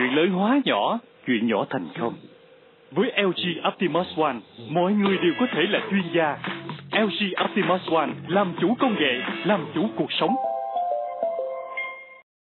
chuyện lớn hóa nhỏ, chuyện nhỏ thành công. Với LG Optimus One, mọi người đều có thể là chuyên gia. LG Optimus One làm chủ công nghệ, làm chủ cuộc sống.